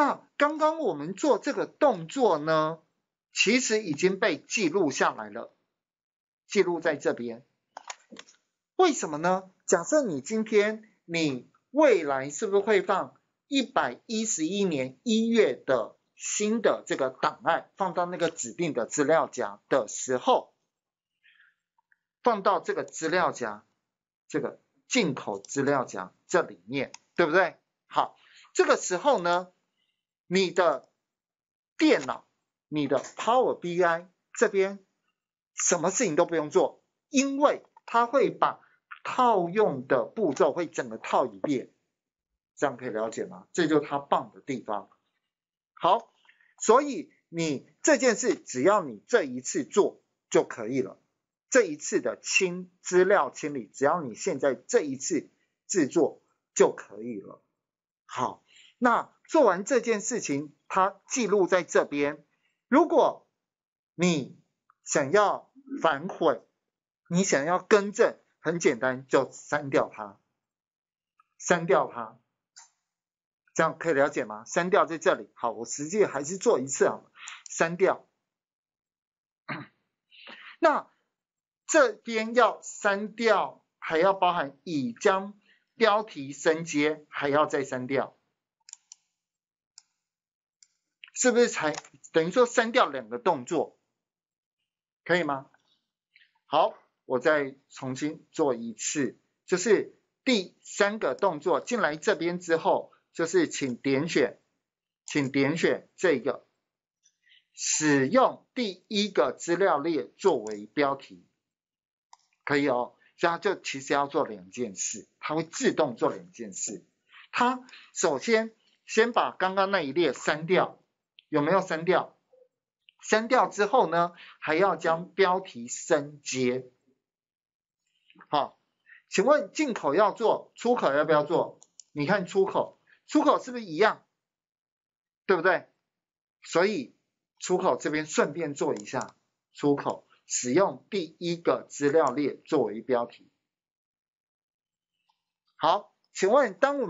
那刚刚我们做这个动作呢，其实已经被记录下来了，记录在这边。为什么呢？假设你今天你未来是不是会放一百一十一年一月的新的这个档案放到那个指定的资料夹的时候，放到这个资料夹，这个进口资料夹这里面，对不对？好，这个时候呢，你的电脑，你的 Power BI 这边什么事情都不用做，因为它会把套用的步骤会整个套一遍，这样可以了解吗？这就是它棒的地方。好，所以你这件事只要你这一次做就可以了。这一次的清资料清理，只要你现在这一次制作就可以了。好，那做完这件事情，它记录在这边。如果你想要反悔，你想要更正，很简单，就删掉它，删掉它，这样可以了解吗？删掉在这里。好，我实际还是做一次啊，删掉。那。这边要删掉，还要包含已将标题升阶，还要再删掉，是不是才等于说删掉两个动作？可以吗？好，我再重新做一次，就是第三个动作进来这边之后，就是请点选，请点选这个，使用第一个资料列作为标题。可以哦，这样就其实要做两件事，它会自动做两件事。它首先先把刚刚那一列删掉，有没有删掉？删掉之后呢，还要将标题升阶。好，请问进口要做，出口要不要做？你看出口，出口是不是一样？对不对？所以出口这边顺便做一下出口。使用第一个资料列作为标题。好，请问当我们